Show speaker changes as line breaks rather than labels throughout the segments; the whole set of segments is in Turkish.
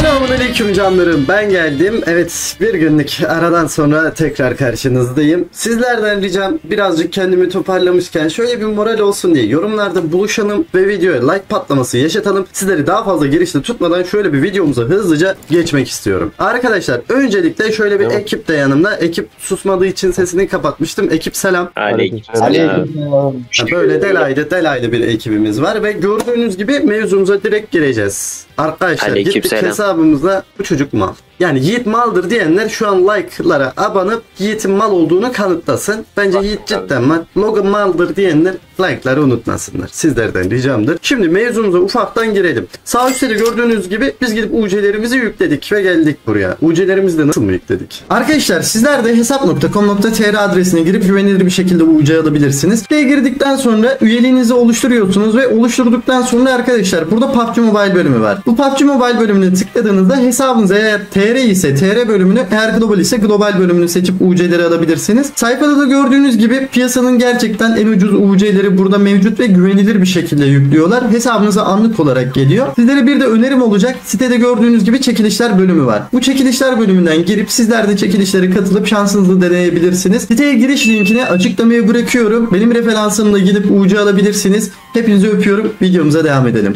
Selamun aleyküm canlarım. Ben geldim. Evet bir günlük aradan sonra tekrar karşınızdayım. Sizlerden ricam birazcık kendimi toparlamışken şöyle bir moral olsun diye yorumlarda buluşalım ve videoya like patlaması yaşatalım. Sizleri daha fazla girişte tutmadan şöyle bir videomuza hızlıca geçmek istiyorum. Arkadaşlar öncelikle şöyle bir ekip de yanımda. Ekip susmadığı için sesini kapatmıştım. Ekip selam.
Aleykümselam.
Ha, Böyle delaylı delaylı bir ekibimiz var ve gördüğünüz gibi mevzumuza direkt gireceğiz. Arkadaşlar gittik hesabımızda bu çocuk mal. Yani Yiğit maldır diyenler şu an like'lara abanıp Yiğit'in mal olduğunu kanıtlasın. Bence Yiğit cidden mal. Logan maldır diyenler like'ları unutmasınlar. Sizlerden ricamdır. Şimdi mevzumuza ufaktan girelim. Sağ üstte de gördüğünüz gibi biz gidip UC'lerimizi yükledik ve geldik buraya. UC'lerimizi de nasıl mı yükledik? Arkadaşlar sizler de hesap.com.tr adresine girip güvenilir bir şekilde UC alabilirsiniz. Siteye girdikten sonra üyeliğinizi oluşturuyorsunuz ve oluşturduktan sonra arkadaşlar burada PUBG Mobile bölümü var. Bu PUBG Mobile bölümüne tıkladığınızda hesabınıza eğer TR ise TR bölümünü eğer global ise global bölümünü seçip UC'leri alabilirsiniz. Sayfada da gördüğünüz gibi piyasanın gerçekten en ucuz UC'leri burada mevcut ve güvenilir bir şekilde yüklüyorlar. Hesabınıza anlık olarak geliyor. Sizlere bir de önerim olacak. Sitede gördüğünüz gibi çekilişler bölümü var. Bu çekilişler bölümünden girip sizler de çekilişlere katılıp şansınızı deneyebilirsiniz. Siteye giriş linkini açıklamaya bırakıyorum. Benim referansımla gidip UC alabilirsiniz. Hepinizi öpüyorum. Videomuza devam edelim.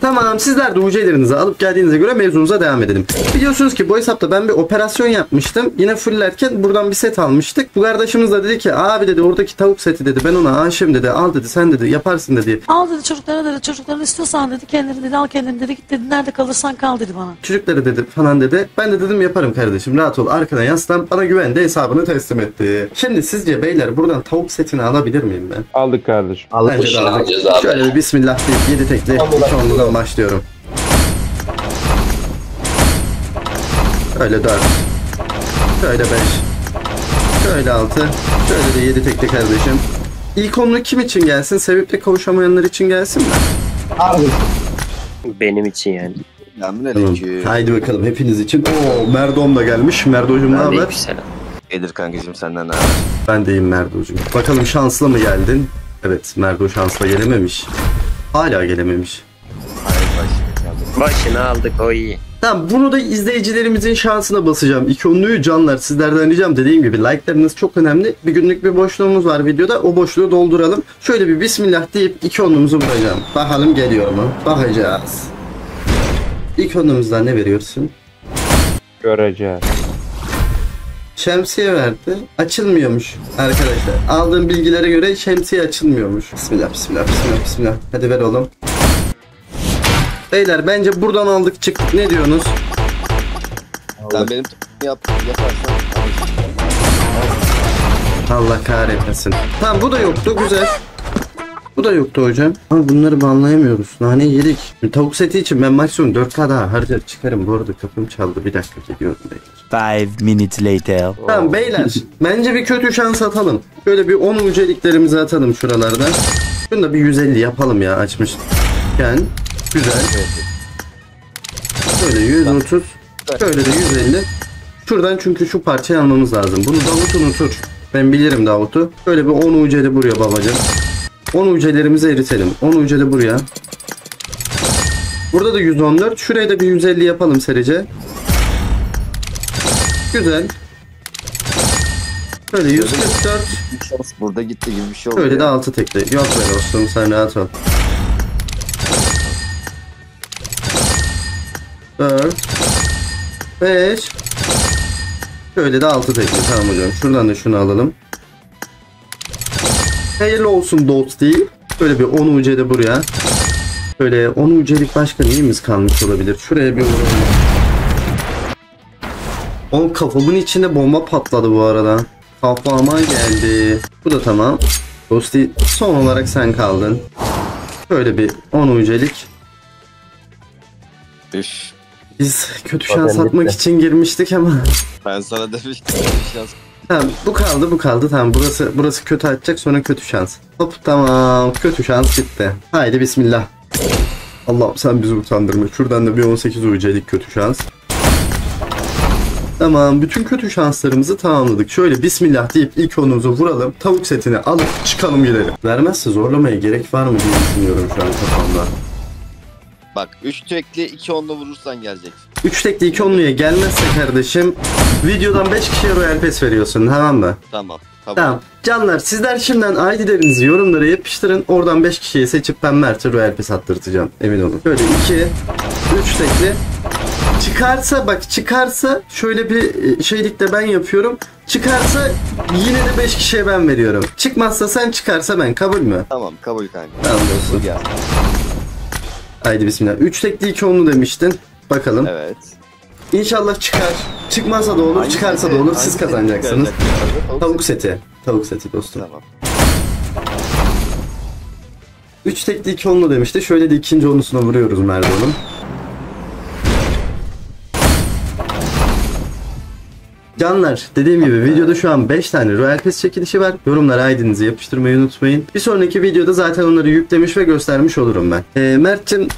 Tamam sizler de UC'lerinizi alıp geldiğinize göre mevzumuza devam edelim. Biliyorsunuz ki bu hesapta ben bir operasyon yapmıştım. Yine fullerken buradan bir set almıştık. Bu kardeşimiz de dedi ki abi dedi oradaki tavuk seti dedi ben ona aşığım dedi al dedi sen dedi yaparsın dedi.
Al dedi çocuklara dedi çocukların istiyorsan dedi kendini dedi al kendini dedi git dedi nerede kalırsan kal dedi bana.
Çocukları dedi falan dedi. Ben de dedim yaparım kardeşim rahat ol arkana yaslan bana güvendi hesabını teslim etti. Şimdi sizce beyler buradan tavuk setini alabilir miyim ben?
Aldık kardeşim.
Bence de aldık. Şöyle bir bismillah deyip 7 tekli iki onludan başlıyorum. Şöyle 4. Şöyle 5. Şöyle 6. Şöyle de 7 tekli kardeşim. İlk onlu kim için gelsin? Sevip de kavuşamayanlar için gelsin mi?
Benim için yani.
Tamam. Haydi bakalım hepiniz için. Oo Merdom da gelmiş. Merdo'cum ne haber?
Aleykümselam.
Gelir kankacığım senden ne
Ben deyim Merdo'cum. Bakalım şanslı mı geldin? Evet Merdo şansla gelememiş. Hala gelememiş.
Başını aldık o iyi.
Tamam bunu da izleyicilerimizin şansına basacağım. İki onluyu canlar sizlerden ricam dediğim gibi like'larınız çok önemli. Bir günlük bir boşluğumuz var videoda. O boşluğu dolduralım. Şöyle bir bismillah deyip iki onumuzu vuracağım. Bakalım geliyor mu? Bakacağız. İlk onumuzdan ne veriyorsun?
Göreceğiz.
Şemsiye verdi. Açılmıyormuş arkadaşlar. Aldığım bilgilere göre şemsiye açılmıyormuş. Bismillah bismillah bismillah bismillah. Hadi ver oğlum. Beyler bence buradan aldık çıktık. Ne diyorsunuz?
Sen benim yap, yaparsan
Allah kahretmesin. Tamam bu da yoktu güzel. Bu da yoktu hocam. Ama bunları banlayamıyoruz. Nane yedik. Tavuk seti için ben maksimum 4K daha harcar çıkarım. Bu arada kapım çaldı. Bir dakika geliyorum beyler.
Five minutes later.
Tamam beyler. Bence bir kötü şans atalım. Şöyle bir 10 uceliklerimizi atalım şuralardan. Şunu da bir 150 yapalım ya açmışken. Güzel. Şöyle 130. Şöyle de 150. Şuradan çünkü şu parçayı almamız lazım. Bunu Davut unutur. Ben bilirim Davut'u. Şöyle bir 10 uceli buraya babacım. 10 ucelerimizi eritelim. 10 uceli buraya. Burada da 114. Şuraya da bir 150 yapalım serice. Güzel. Şöyle 144.
bir şans burada gitti gibi bir şey oldu.
Şöyle
ya.
de 6 tekli. Yok be dostum sen rahat ol. 4 5 Şöyle de 6 tekli. Tamam hocam. Şuradan da şunu alalım. Hayırlı olsun dost değil. Böyle bir 10 UC de buraya. Böyle 10 UC'lik başka neyimiz kalmış olabilir? Şuraya bir vuralım. Oğlum kafamın içinde bomba patladı bu arada. Kafama geldi. Bu da tamam. Dosti son olarak sen kaldın. Şöyle bir 10 UC'lik. Biz kötü şans atmak için girmiştik ama.
Ben sana demiştim. bir şans.
Tamam bu kaldı bu kaldı tamam burası burası kötü atacak sonra kötü şans. Hop tamam kötü şans gitti. Haydi bismillah. Allah'ım sen bizi utandırma. Şuradan da bir 18 UC'lik kötü şans. Tamam bütün kötü şanslarımızı tamamladık. Şöyle bismillah deyip ilk onumuzu vuralım. Tavuk setini alıp çıkalım gidelim. Vermezse zorlamaya gerek var mı diye düşünüyorum şu an kafamda.
Bak 3 tekli 2 onlu vurursan gelecek.
3 tekli 2 onluya gelmezse kardeşim videodan 5 kişiye Royal Pass veriyorsun tamam mı?
Tamam. Kabul.
Tamam. Canlar sizler şimdiden ID'lerinizi yorumlara yapıştırın. Oradan 5 kişiyi seçip ben Mert'e Royal Pass attırtacağım. Emin olun. Böyle 2, 3 tekli. Çıkarsa bak çıkarsa şöyle bir e, şeylik de ben yapıyorum. Çıkarsa yine de 5 kişiye ben veriyorum. Çıkmazsa sen çıkarsa ben kabul mü?
Tamam kabul kanka.
Tamam dostum.
gel.
Haydi bismillah. 3 tekli 2 onlu demiştin. Bakalım.
Evet.
İnşallah çıkar. Çıkmazsa da olur,
Hangi
çıkarsa da
seti-
olur.
hangi
Siz kazanacaksınız.
çıkaracak?
Tavuk seti. Tavuk seti dostum.
Tamam.
3 tekli 2 onlu demişti. Şöyle de ikinci onlusuna vuruyoruz Merdo'nun. Canlar dediğim gibi videoda şu an 5 tane Royal Pass çekilişi var. Yorumlara ID'nizi yapıştırmayı unutmayın. Bir sonraki videoda zaten onları yüklemiş ve göstermiş olurum ben. Ee, Mert'cim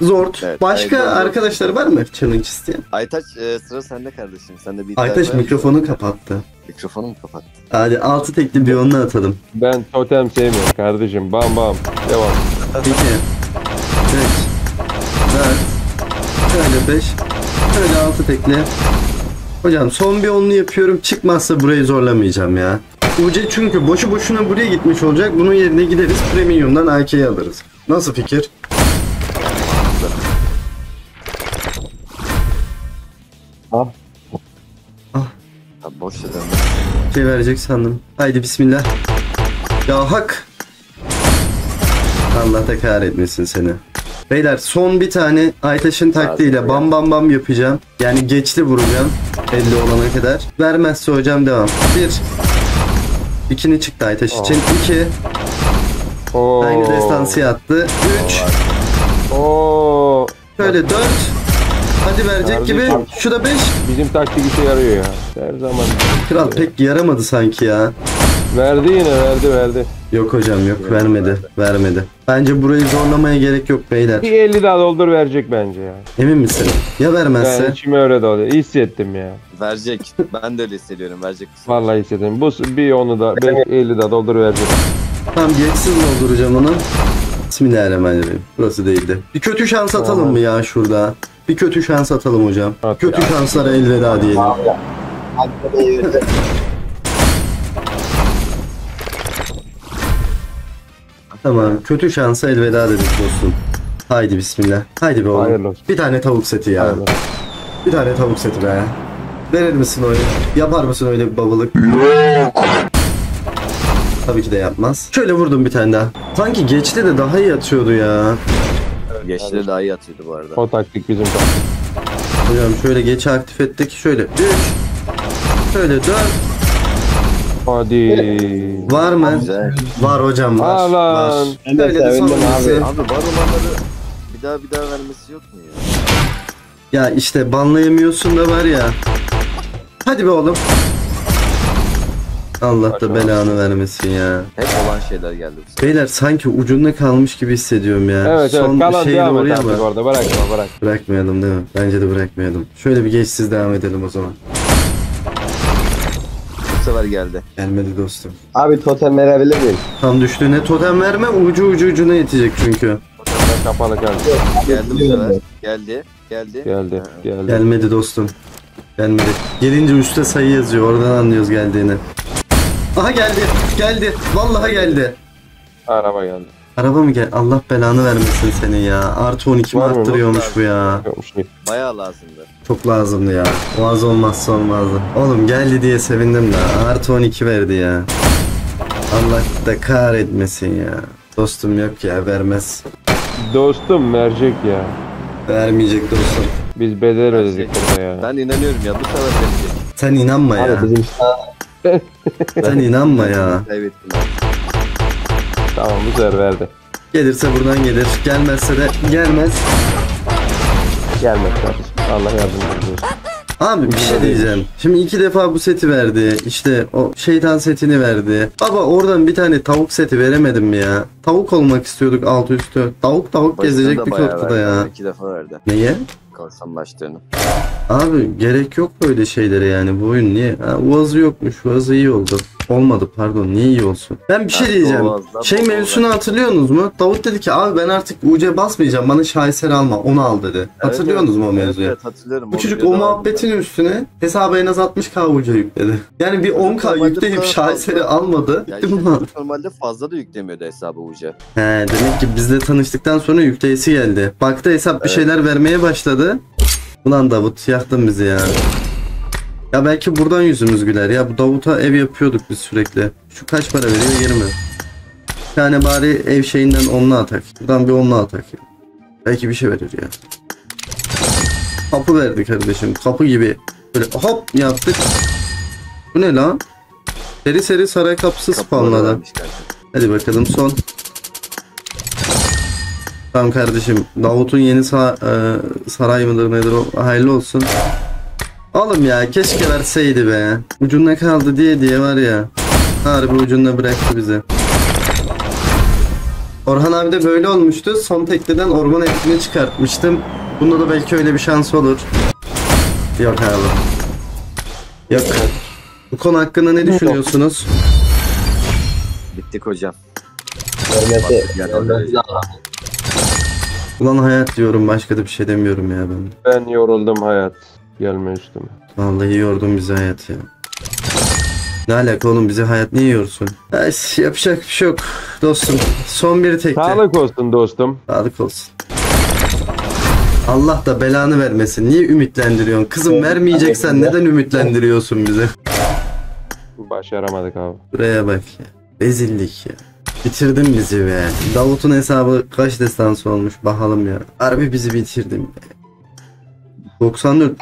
Zort.
Evet,
Başka
evet, Zort.
arkadaşları var mı challenge isteyen?
Aytaç e, sıra sende kardeşim. Sen de bir
Aytaç mikrofonu kapattı.
Mikrofonu mu kapattı?
Hadi 6 tekli bir onlu atalım.
Ben totem sevmiyorum kardeşim. Bam bam. Devam.
2 3 4 Şöyle 5 Şöyle 6 tekli Hocam son bir onlu yapıyorum. Çıkmazsa burayı zorlamayacağım ya. UC çünkü boşu boşuna buraya gitmiş olacak. Bunun yerine gideriz premiumdan AK'yi alırız. Nasıl fikir?
Abi boş dedim.
Şey verecek sandım. Haydi bismillah. Ya hak. Allah da kahretmesin seni Beyler son bir tane Aytaş'ın taktiğiyle bam bam bam yapacağım. Yani geçli vuracağım. 50 olana kadar. Vermezse hocam devam. 1 İkini çıktı Aytaş için. 2
Oo.
Aynı destansiye attı. 3
Oo.
Şöyle 4 Hadi verecek gibi.
Kardeşim.
Şu da 5
Bizim taktik işe yarıyor ya. Her zaman.
Kral pek yaramadı sanki ya.
Verdi yine verdi verdi.
Yok hocam yok vermedi. Vermedi. Bence burayı zorlamaya gerek yok beyler.
Bir 50 daha doldur verecek bence ya.
Emin misin? Ya vermezse?
Yani içime öyle doluyor. Hissettim ya.
Verecek. Ben de öyle hissediyorum. Verecek.
Vallahi hissettim. Bu bir onu da ben 50 daha doldur verecek.
Tamam gereksiz dolduracağım onu. Bismillahirrahmanirrahim. Burası değildi. Bir kötü şans atalım mı ya şurada? Bir kötü şans atalım hocam.
At
kötü
ya.
şanslara elveda diyelim. Tamam. Kötü şansa elveda dedik dostum. Haydi bismillah. Haydi be oğlum.
Hayırlı olsun.
Bir tane tavuk seti ya.
Hayırlı.
Bir tane tavuk seti be. Verir misin öyle? Yapar mısın öyle bir babalık? Tabii ki de yapmaz. Şöyle vurdum bir tane daha. Sanki geçti de daha iyi atıyordu ya.
Geçti daha iyi atıyordu bu arada.
O taktik bizim taktik.
Hocam şöyle geçi aktif ettik. Şöyle 3 Şöyle 4
Hadi.
Var mı?
Güzel.
Var hocam var.
Aa
var.
lan.
Şöyle de son birisi.
Abi var olanları bir daha bir daha vermesi yok mu ya?
Ya işte banlayamıyorsun da var ya. Hadi be oğlum. Allah da belanı vermesin ya.
Hep olan şeyler geldi bu sefer.
Beyler sanki ucunda kalmış gibi hissediyorum ya.
Evet evet
Son
kalan
şey
devam et
doğru
artık
ama
orada bırakma bırak.
bırakmayalım değil mi? Bence de bırakmayalım. Şöyle bir geçsiz devam edelim o zaman.
Sefer geldi.
Gelmedi dostum.
Abi totem verebilir miyim?
Tam düştüğüne totem verme ucu ucu ucuna yetecek çünkü.
Ben kapalı kaldı.
Geldi bu sefer. Geldi. Geldi.
Geldi geldi.
Gelmedi dostum. Gelmedi. Gelince üstte sayı yazıyor. Oradan anlıyoruz geldiğini. Aha geldi. Geldi. Vallahi geldi.
Araba geldi.
Araba mı gel? Allah belanı vermesin seni ya. Artı 12 mi
Var mı?
arttırıyormuş bu ya.
Yokmuş.
Bayağı lazımdı.
Çok lazımdı ya. O az olmazsa olmazdı. Oğlum geldi diye sevindim de. Artı 12 verdi ya. Allah da kahretmesin ya. Dostum yok ya vermez.
Dostum verecek ya.
Vermeyecek dostum.
Biz bedel ödedik burada ya.
Ben inanıyorum ya bu sefer verecek.
Sen inanma ya.
Abi bizim
Sen inanma ya.
Kaybettim.
Tamam bu sefer verdi.
Gelirse buradan gelir. Gelmezse de gelmez.
Gelmez kardeşim. Allah yardımcımız olsun.
Abi bir şey diyeceğim. Şimdi iki defa bu seti verdi. İşte o şeytan setini verdi. Baba oradan bir tane tavuk seti veremedim mi ya? Tavuk olmak istiyorduk alt üstü. Tavuk tavuk
Başını
gezecek
da
bir
bayağı
ortada ya.
İki defa verdi.
Neye?
Kalsam başlarını.
Abi gerek yok böyle şeylere yani bu oyun niye? Ha, Uaz'ı yokmuş. Uaz'ı iyi oldu. Olmadı pardon. Niye iyi olsun? Ben bir şey
Ha,
diyeceğim.
boğazda,
Şey
boğazda.
mevzusunu hatırlıyorsunuz mu? Davut dedi ki abi ben artık UC basmayacağım. Bana şaheser alma. Onu al dedi. Hatırlıyorsunuz mu o
evet,
mevzuyu?
Evet, hatırlıyorum.
Bu çocuk o
vardı.
muhabbetin üstüne hesaba en az 60k UC yükledi. Yani bir 10k
normalde bu
yükleyip
kadar
şaheseri
fazla-
almadı.
Ya
Gitti
işte
bunu aldı.
çocuk normalde fazla da yüklemiyordu hesabı Uca.
He demek ki bizle tanıştıktan sonra yükleyesi geldi. Baktı hesap bir
Evet.
şeyler vermeye başladı. Ulan Davut yaktın bizi ya. Ya belki buradan yüzümüz güler ya. Bu Davut'a ev yapıyorduk biz sürekli. Şu kaç para veriyor 20. Bir tane bari ev şeyinden onunla atak. Buradan bir onunla atak. ya. Belki bir şey verir ya. Kapı verdi kardeşim. Kapı gibi. Böyle hop yaptık. Bu ne lan? Seri seri saray kapısı
kanka.
Hadi bakalım son. Tamam kardeşim. Davut'un yeni sa- e, saray mıdır nedir o? Hayırlı olsun. Oğlum ya keşke verseydi be. Ucunda kaldı diye diye var ya. Harbi ucunda bıraktı bizi. Orhan abi de böyle olmuştu. Son tekliden orman etini çıkartmıştım. Bunda da belki öyle bir şans olur. Yok abi. Yok. Bu konu hakkında ne düşünüyorsunuz?
Bittik hocam.
Ulan hayat diyorum başka da bir şey demiyorum ya ben.
Ben yoruldum hayat. Gelme üstüme.
Vallahi yordun bizi hayat ya. Ne alaka oğlum bizi hayat niye yiyorsun? Ay, yapacak bir şey yok dostum. Son bir tekte.
Sağlık olsun dostum.
Sağlık olsun. Allah da belanı vermesin. Niye ümitlendiriyorsun? Kızım vermeyeceksen neden ümitlendiriyorsun bizi?
Başaramadık abi.
Buraya bak ya. Rezillik ya. Bitirdin bizi be. Davut'un hesabı kaç destansı olmuş bakalım ya. Harbi bizi bitirdin be. 94.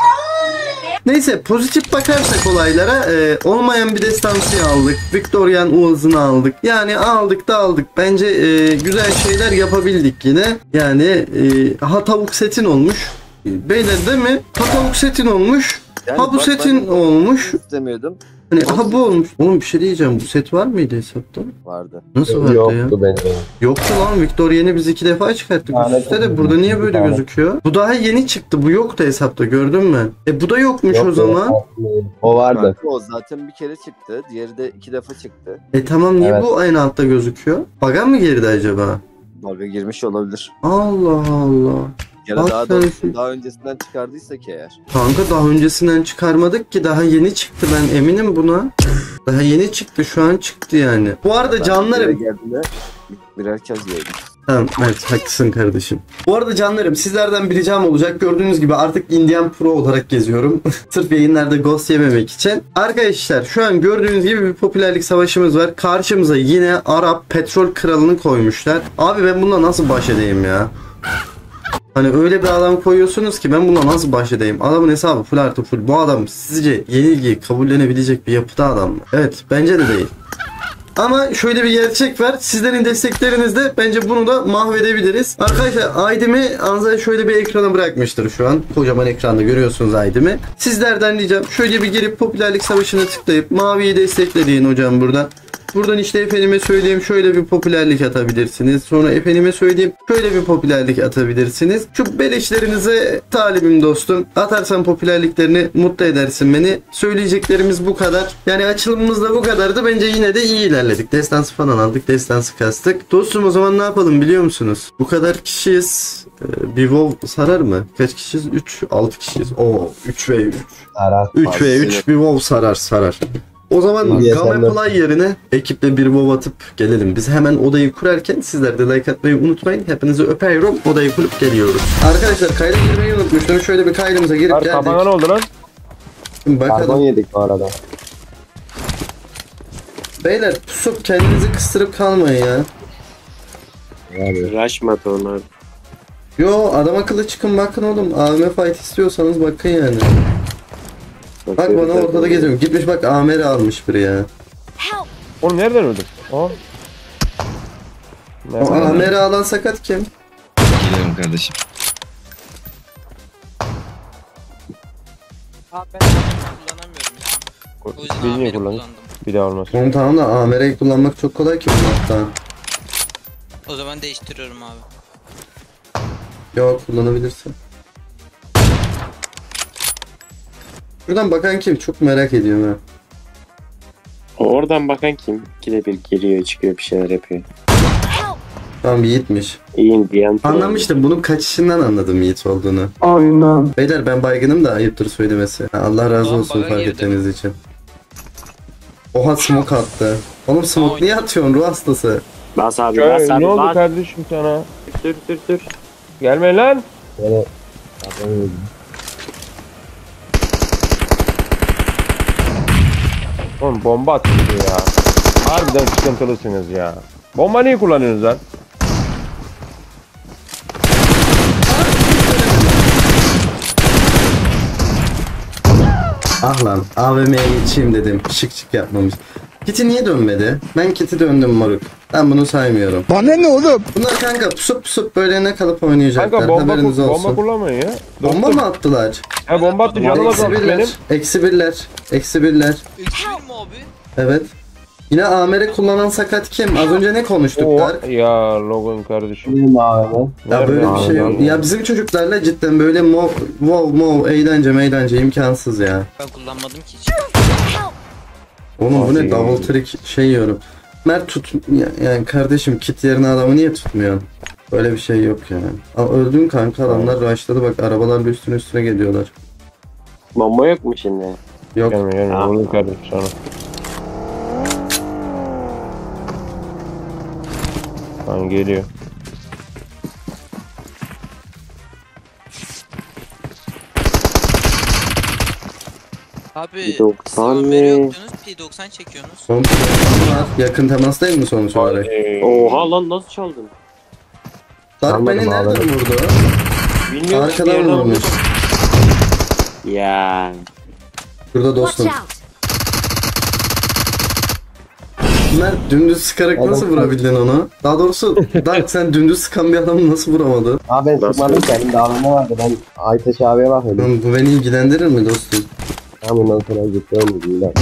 Neyse pozitif bakarsak olaylara e, olmayan bir destansıyı aldık. Victorian Uaz'ını aldık. Yani aldık da aldık. Bence e, güzel şeyler yapabildik yine. Yani e, ha tavuk setin olmuş. Beyler değil mi? Ha tavuk setin olmuş.
Yani
ha bu setin olmuş.
İstemiyordum.
Hani ha bu olmuş. Oğlum bir şey diyeceğim. Bu set var mıydı hesapta?
Vardı.
Nasıl vardı ya?
Yoktu bence.
Yoktu lan Victor yeni biz iki defa çıkarttık
Lanet
üst üste de
olsun.
burada niye böyle
Lanet.
gözüküyor? Bu daha yeni çıktı bu yoktu hesapta gördün mü? E bu da yokmuş o
Yok,
zaman.
yok, O vardı.
Kanka o zaten bir kere çıktı. Diğeri de iki defa çıktı.
E tamam niye
Evet.
bu en altta gözüküyor? Baga mı girdi acaba?
Dalga girmiş olabilir.
Allah Allah.
Ya da daha doğrusu
şu-
daha öncesinden çıkardıysak eğer.
Kanka daha öncesinden çıkarmadık ki daha yeni çıktı ben eminim buna. Daha yeni çıktı şu an çıktı yani. Bu arada canlarım
geldiğinde birer kez yedim.
Tamam evet haklısın kardeşim. Bu arada canlarım sizlerden bir ricam olacak. Gördüğünüz gibi artık Indian Pro olarak geziyorum. Sırf yayınlarda ghost yememek için. Arkadaşlar şu an gördüğünüz gibi bir popülerlik savaşımız var. Karşımıza yine Arap petrol kralını koymuşlar. Abi ben bununla nasıl baş edeyim ya? Hani öyle bir adam koyuyorsunuz ki ben bununla nasıl baş edeyim? Adamın hesabı full artı full. Bu adam sizce yenilgiyi kabullenebilecek bir yapıda adam mı? Evet bence de değil. Ama şöyle bir gerçek var. Sizlerin desteklerinizle bence bunu da mahvedebiliriz. Arkadaşlar Aydem'i Anza şöyle bir ekrana bırakmıştır şu an. Kocaman ekranda görüyorsunuz Aydem'i. Sizlerden ricam şöyle bir girip popülerlik savaşına tıklayıp maviyi destekleyin hocam buradan. Buradan işte efendime söyleyeyim şöyle bir popülerlik atabilirsiniz. Sonra efendime söyleyeyim şöyle bir popülerlik atabilirsiniz. Şu beleşlerinize talibim dostum. Atarsan popülerliklerini mutlu edersin beni. Söyleyeceklerimiz bu kadar. Yani açılımımız da bu kadardı. Bence yine de iyi ilerledik. Destansı falan aldık. Destansı kastık. Dostum o zaman ne yapalım biliyor musunuz? Bu kadar kişiyiz. Ee, Bir WoW sarar mı? Kaç kişiyiz? 3, 6 kişiyiz. Oo 3 ve 3.
Aras.
3 ve 3 bir WoW sarar sarar. O zaman. Play yerine ekiple bir WoW atıp gelelim. Biz hemen odayı kurarken sizler de like atmayı unutmayın. Hepinizi öpüyorum. Odayı kurup geliyoruz. Arkadaşlar kayda girmeyi unutmuştum. Şöyle bir kaydımıza girip
Ar kafana ne
geldik.
oldu lan?
Şimdi
Karbon
bakalım.
yedik bu arada.
Beyler pusup kendinizi kıstırıp kalmayın ya.
Yani.
Rushmadı onlar.
Yo adam akıllı çıkın bakın oğlum. AVM fight istiyorsanız bakın yani. Bak bana ortada geziyorum. Gitmiş bak AMR almış biri ya.
Oğlum nereden öldün? O.
O? AMR alan sakat kim?
Geliyorum kardeşim.
Abi ben kullanamıyorum ya. O yüzden kullandım.
Bir daha olmaz.
Oğlum tamam da AMR'yi kullanmak çok kolay ki bu hatta.
O zaman değiştiriyorum abi.
Yok kullanabilirsin. Şuradan bakan kim? Çok merak ediyorum ha.
Oradan bakan kim? İkide bir giriyor çıkıyor bir şeyler yapıyor.
Tamam Yiğit'miş.
İyiyim diyen.
Anlamıştım. Bunun kaçışından anladım Yiğit olduğunu.
Aynen.
Beyler ben baygınım da ayıptır söylemesi. Allah razı
Tamam,
olsun fark
girdim.
ettiğiniz için. Oha smoke attı. Oğlum smoke niye atıyorsun ruh hastası?
Bas abi
Şöyle,
bas abi
ne oldu
bas.
kardeşim sana?
Dur dur dur.
Gelme lan.
Yani yapamıyorum.
Oğlum bomba atıyor ya. Harbiden sıkıntılısınız ya. Bomba niye kullanıyorsunuz lan?
Ah lan AVM'ye geçeyim dedim. Şık şık yapmamış. Kiti niye dönmedi? Ben kiti döndüm moruk. Ben bunu saymıyorum.
Bana ne oğlum?
Bunlar kanka pusup pusup böyle ne kalıp oynayacaklar.
Kanka bomba,
Haberiniz
bomba
olsun.
kullanmayın ya.
Bomba mı attılar?
He bomba attı canıma
Eksi birler.
benim.
Eksi birler. Eksi birler.
Eksi bir mi abi?
Evet. Yine Amer'i kullanan sakat kim? Az önce ne konuştuk
Oo,
Dark?
ya Logan kardeşim.
Benim abi.
Ya böyle bir
Nerede
şey
abi?
yok. Ya bizim çocuklarla cidden böyle mov, wow, mov, eğlence meğlence imkansız ya.
Ben kullanmadım ki hiç.
Oğlum bu ne
Abi.
double trick şey yiyorum. Mert tut ya- yani kardeşim kit yerine adamı niye tutmuyorsun? Böyle bir şey yok yani. Aa, öldün kanka adamlar rushladı bak arabalarla üstüne üstüne geliyorlar.
Bomba yok mu şimdi?
Yok
Gelme gelme
Ah.
vurdum kardeşim sana. Lan geliyor.
Abi
Bir doksan
siz haberi
mı?
yoktunuz. P90 çekiyorsunuz.
son. Yakın temas değil mi sonuç olarak?
Ee,
Oha lan nasıl çaldın?
Dark
Anladım,
beni nereden
anladım.
vurdu?
Bilmiyorum. bir
Arkadan
yerden
vurmuş.
vurdum. Ya.
Şurada dostum. Mert dümdüz sıkarak
Adam-
nasıl vurabildin onu? Daha doğrusu Dark sen dümdüz sıkan bir adamı nasıl vuramadın?
Abi ben sıkmadım elimde AVM vardı. Ben Aytaş abiye bakıyordum.
Bu beni ilgilendirir mi dostum?
Ben bundan sonra gitti olmadı.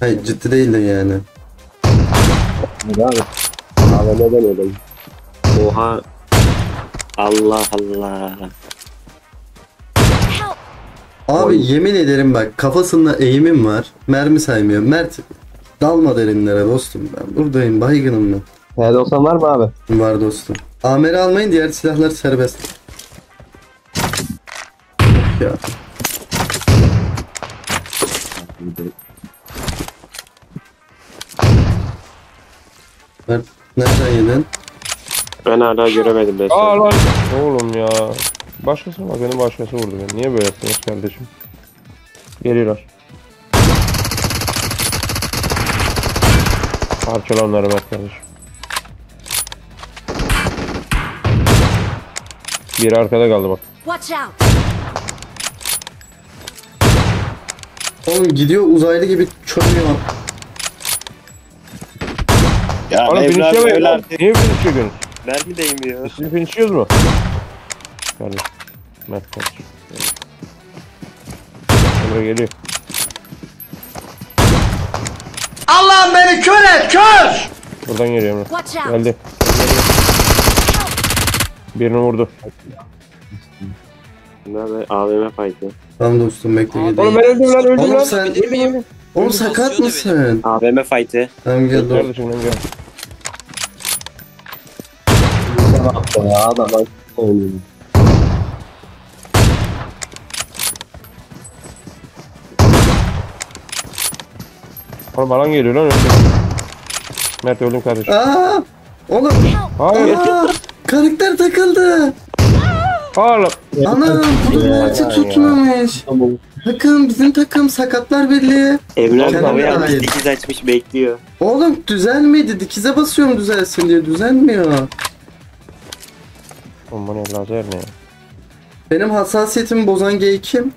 Hayır ciddi değildin yani.
Hadi abi. AVM'den öyle.
Oha. Allah Allah.
Abi yemin ederim bak kafasında eğimim var. Mermi saymıyor. Mert dalma derinlere dostum ben. Buradayım baygınım ben.
P90 var mı abi?
Var dostum. Amer'i almayın diğer silahlar serbest. Ya. Mert nereden yedin?
Ben hala göremedim.
Aa lan. Oğlum ya. Başkası bak benim başkası vurdu beni. Niye böyle yaptınız kardeşim? Geliyorlar. Parçala onları Mert kardeşim. Biri arkada kaldı bak.
Watch out!
Oğlum gidiyor uzaylı gibi çömüyor.
Ya
Oğlum finish yapmayın lan. Niye finish yapıyorsunuz?
Mermi değmiyor.
Siz finishliyoruz mu? Kardeşim. Mert kardeşim. Emre geliyor.
Allah'ım beni kör et kör!
Buradan geliyor Emre. Geldi. Birini vurdu.
Da AVM fight'ı.
Tamam dostum bekle geliyor.
Oğlum ben öldüm lan öldüm
Oğlum
lan.
sen-
Öldüm, öldüm.
Oğlum sakat mısın?
AVM fight'ı.
Tamam gel dur.
Kardeşim lan gel.
Ne yaptı ya adam oynuyor.
Oğlum alan geliyor lan öldüm. Mert öldüm kardeşim.
Aa! Oğlum!
Hayır.
Aa! Karakter takıldı.
Oğlum.
Anam bunun maçı tutmamış.
Tamam.
Takım bizim takım sakatlar birliği.
Emre
Kendine
havaya almış
ait.
dikiz açmış bekliyor.
Oğlum düzelmedi. Dikize basıyorum düzelsin diye düzelmiyor.
Oğlum bu ne lazer ne?
Benim hassasiyetimi bozan gay kim?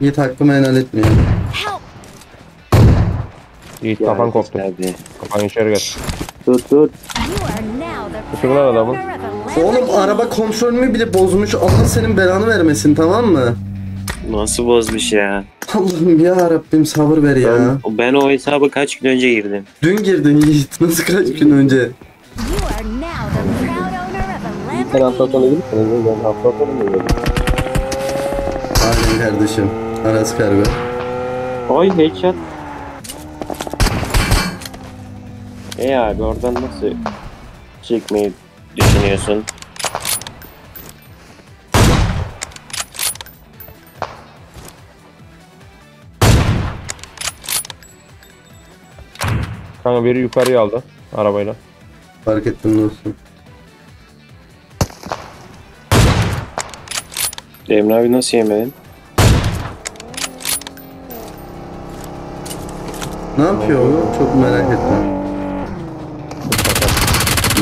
Yiğit hakkımı helal etmiyor.
Help!
Yiğit
Ya,
kafan koptu.
Hadi.
Kafan içeri gel.
Tut tut.
You are now the
Tutun lan adamı.
owner of a
Oğlum araba kontrolümü bile bozmuş. Allah senin belanı vermesin tamam mı?
Nasıl bozmuş ya?
Allah'ım ya Rabbim sabır ver ya.
Ben, ben o hesabı kaç gün önce girdim.
Dün girdin Yiğit. Nasıl kaç gün önce?
Sen hafta sonu
Lamborghini.
gidip ben hafta sonu mu?
Aynen kardeşim. Aras kargo.
Ay headshot. E abi oradan nasıl çekmeyi düşünüyorsun?
Kanka biri yukarıya aldı arabayla.
Fark ettim dostum.
Emre abi nasıl yemedin?
Ne yapıyor o? Çok merak ettim.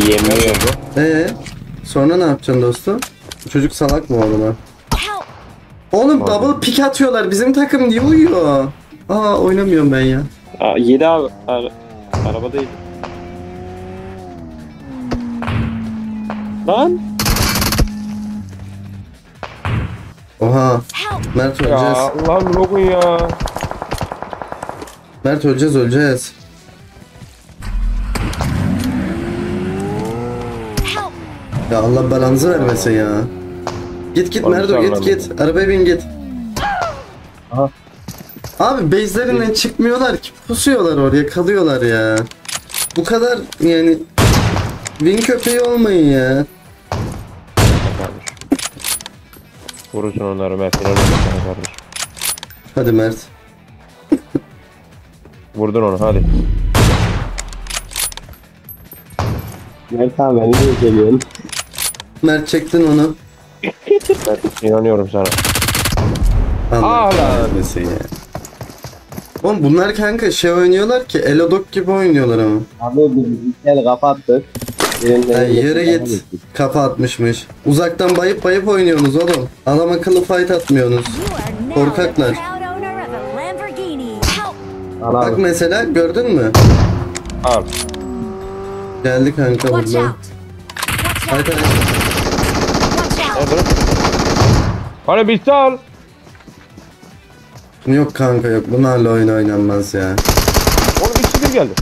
Yemiyor.
Ee, sonra ne yapacaksın dostum? Bu çocuk salak mı oğlum! Oğlum double pick atıyorlar. Bizim takım niye uyuyor? Aa oynamıyorum ben ya.
Aa, yedi abi. Ara, arabadaydı. Lan.
Oha. Mert
Ya
öleceğiz.
Allah'ım logun ya.
Mert öleceğiz öleceğiz. Ya Allah belanızı vermesin ya. Git git
Oğlum
Merdo git git. Arabaya bin git.
Aha.
Abi base'lerinden çıkmıyorlar ki. Pusuyorlar oraya kalıyorlar ya. Bu kadar yani Win köpeği olmayın ya.
Kardeşim. Vurursun onları Mert. sana kardeşim.
Hadi Mert.
Vurdun onu hadi.
Mert abi beni niye geliyorsun?
Mert çektin onu.
İnanıyorum sana.
Allah kahretmesin ya. Oğlum bunlar kanka şey oynuyorlar ki Elodok gibi oynuyorlar ama.
Abi biz kere kapattık.
Ya yere git. Kafa atmışmış. Uzaktan bayıp bayıp oynuyorsunuz oğlum. Adam akıllı fight atmıyorsunuz. Korkaklar.
the proud owner of a Lamborghini. Help!
Bak mesela gördün mü?
Al.
Geldi kanka
Watch
buradan.
out! Watch
Haydi
out!
haydi.
Watch out!
Nerede? Hani bir sal.
Yok kanka yok. Bunlarla oyun oynanmaz ya.
Oğlum ikisi bir geldi.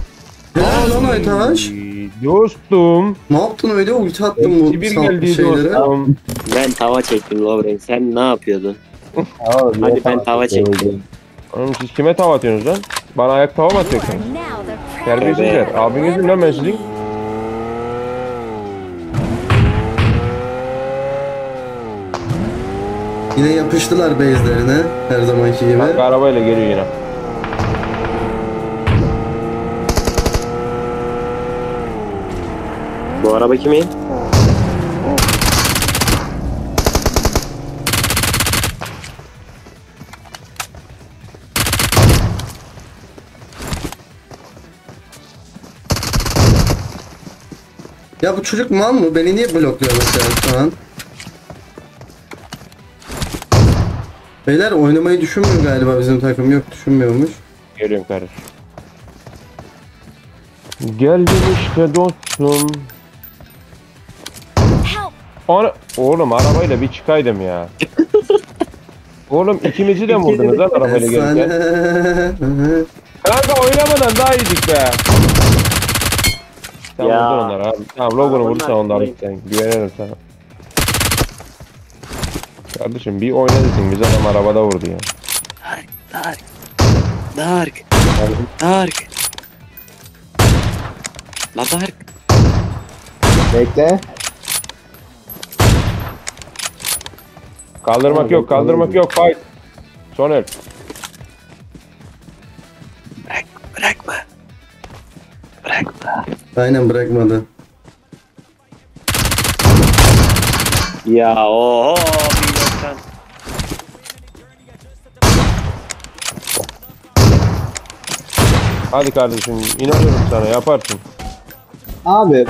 Ya lan Aytaş.
Dostum.
Ne yaptın öyle ulti attın bu
bir geldi
şeylere.
dostum.
Ben tava çektim Lovren. Sen ne yapıyordun? Hadi ben tava çektim.
Oğlum siz kime tava atıyorsunuz lan? Bana ayak tava mı atıyorsunuz? Terbiyesizler.
owner of a
Abinizin lan ben sizin.
Yine yapıştılar base'lerine her zamanki gibi.
Kanka arabayla geliyor yine.
Bu araba kimin?
Ya bu çocuk mal mı? Beni niye blokluyor mesela şu an? Beyler oynamayı düşünmüyor galiba bizim takım. Yok düşünmüyormuş.
Geliyorum kardeşim. Geldim işte dostum. Ana... Oğlum arabayla bir çıkaydım ya. Oğlum ikimizi de mi vurdunuz lan arabayla gelirken? Kanka oynamadan daha iyiydik be. Sen
Ya.
vurdun onları abi. Tamam
Arabanın
vurursan onları sen. Güvenirim sana. Kardeşim bir oyna desin biz adam arabada vurdu ya.
Dark. Dark. Dark. La Dark.
Bekle.
Kaldırmak yok kaldırmak yok fight. Soner.
Bırak, bırakma. Bırakma.
Aynen bırakmadı.
Ya oho
Hadi kardeşim inanıyorum sana yaparsın.
Abi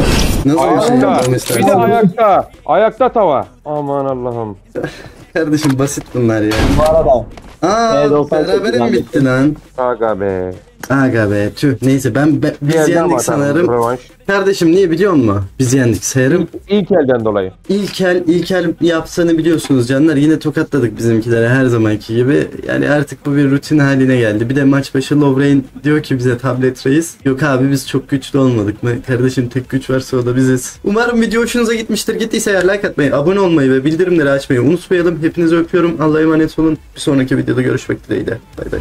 Nasıl
Ayakta. Bir de ayakta. Ayakta tava. Aman Allah'ım.
Kardeşim basit bunlar ya.
bu arada
Aa
Evet,
berabere mi
98
bitti lan?
Aga be.
Aga be tüh. Neyse ben, ben biz
Bir elden
yendik
var, tamam,
sanırım.
Rövanş.
Kardeşim niye biliyor musun? Biz yendik sayarım.
İlk elden dolayı.
İlk el, ilk el yapsını biliyorsunuz canlar. Yine tokatladık bizimkilere her zamanki gibi. Yani artık bu bir rutin haline geldi. Bir de maç başı Lovrain diyor ki bize tablet reis. Yok abi biz çok güçlü olmadık mı? Kardeşim tek güç varsa o da biziz. Umarım video hoşunuza gitmiştir. Gittiyse eğer like atmayı, abone olmayı ve bildirimleri açmayı unutmayalım. Hepinizi öpüyorum. Allah'a emanet olun. Bir sonraki videoda görüşmek dileğiyle. Bay bay.